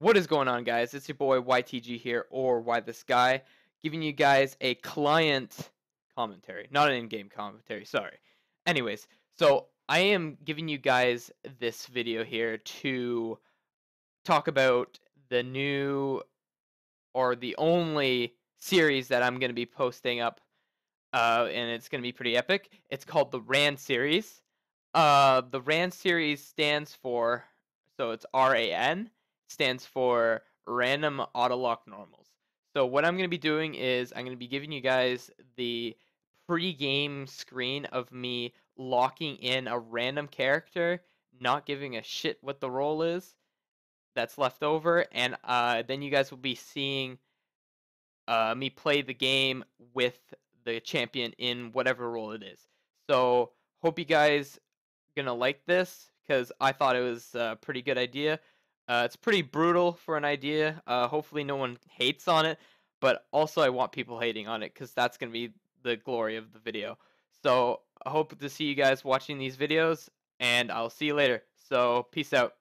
What is going on, guys? It's your boy YTG here, or Why This Guy, giving you guys a client commentary, not an in-game commentary. Sorry. Anyways, so I am giving you guys this video here to talk about the new or the only series that I'm going to be posting up, uh, and it's going to be pretty epic. It's called the RAN series. Uh, the RAN series stands for, so it's R A N stands for random autolock normals. So what I'm going to be doing is I'm going to be giving you guys the pre-game screen of me locking in a random character, not giving a shit what the role is that's left over, and uh, then you guys will be seeing uh, me play the game with the champion in whatever role it is. So hope you guys gonna like this because I thought it was a pretty good idea. Uh, it's pretty brutal for an idea. Uh, hopefully, no one hates on it, but also I want people hating on it because that's gonna be the glory of the video. So I hope to see you guys watching these videos, and I'll see you later. So peace out.